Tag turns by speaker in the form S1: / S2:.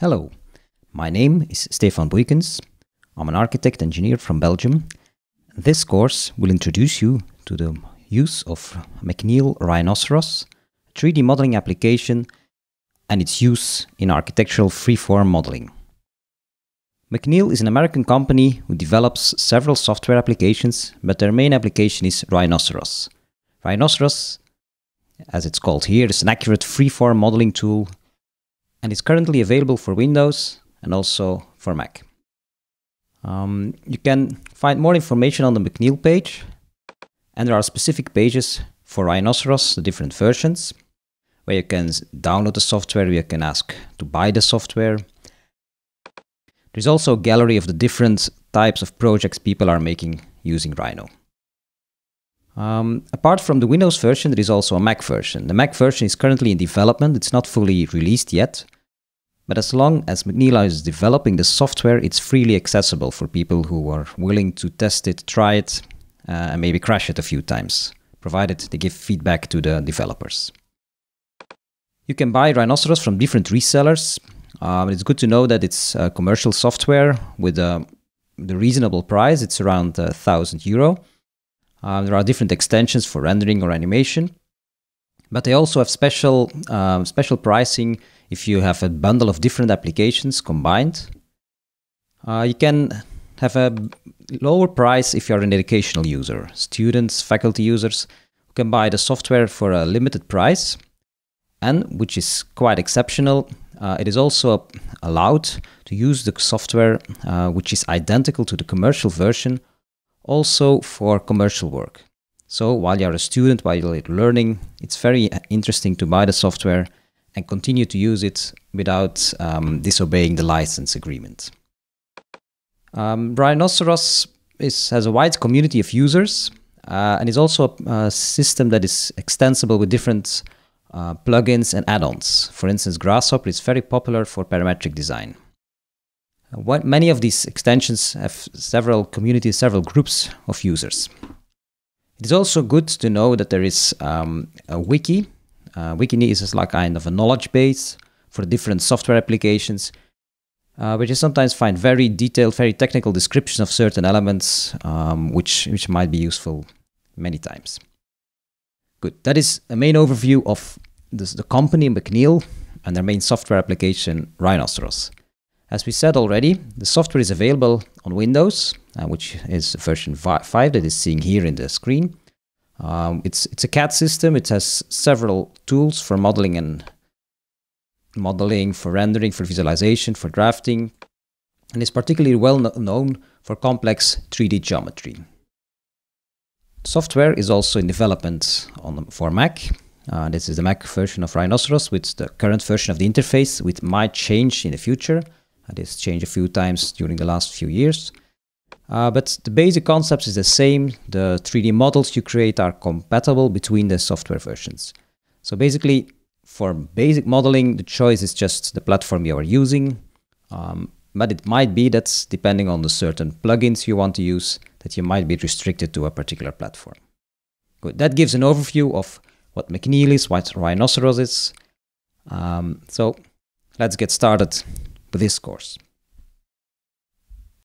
S1: Hello, my name is Stefan Boeykens. I'm an architect engineer from Belgium. This course will introduce you to the use of McNeel Rhinoceros, 3D modeling application, and its use in architectural freeform modeling. McNeel is an American company who develops several software applications, but their main application is Rhinoceros. Rhinoceros, as it's called here, is an accurate freeform modeling tool and it's currently available for Windows and also for Mac. Um, you can find more information on the McNeel page, and there are specific pages for Rhinoceros, the different versions, where you can download the software, where you can ask to buy the software. There's also a gallery of the different types of projects people are making using Rhino. Um, apart from the Windows version, there is also a Mac version. The Mac version is currently in development, it's not fully released yet, but as long as McNeel is developing the software, it's freely accessible for people who are willing to test it, try it, uh, and maybe crash it a few times, provided they give feedback to the developers. You can buy Rhinoceros from different resellers. Um, it's good to know that it's commercial software with a the reasonable price. It's around uh, 1000 euro. Um, there are different extensions for rendering or animation, but they also have special um, special pricing if you have a bundle of different applications combined. Uh, you can have a lower price if you're an educational user. Students, faculty users who can buy the software for a limited price, and which is quite exceptional. Uh, it is also allowed to use the software, uh, which is identical to the commercial version, also for commercial work. So while you're a student, while you're learning, it's very interesting to buy the software and continue to use it without um, disobeying the license agreement. Um, Rhinoceros is, has a wide community of users uh, and is also a, a, system that is extensible with different uh, plugins and add-ons. For instance, Grasshopper is very popular for parametric design. What, many of these extensions have several communities, several groups of users. It is also good to know that there is um, a wiki uh, Wikini is like kind of a knowledge base for different software applications, uh, which you sometimes find very detailed, very technical descriptions of certain elements, um, which, which might be useful many times. Good. That is a main overview of this, the company McNeel and their main software application, Rhinoceros. As we said already, the software is available on Windows, uh, which is version 5 that is seeing here in the screen. Um, it's it's a CAD system. It has several tools for modeling and modeling, for rendering, for visualization, for drafting, and is particularly well known for complex 3D geometry. Software is also in development on for Mac. Uh, this is the Mac version of Rhinoceros with the current version of the interface, which might change in the future. It has changed a few times during the last few years. Uh, but the basic concept is the same. The 3D models you create are compatible between the software versions. So basically, for basic modeling, the choice is just the platform you are using. Um, but it might be that depending on the certain plugins you want to use, that you might be restricted to a particular platform. Good. That gives an overview of what McNeel is, what Rhinoceros is. Um, so let's get started with this course.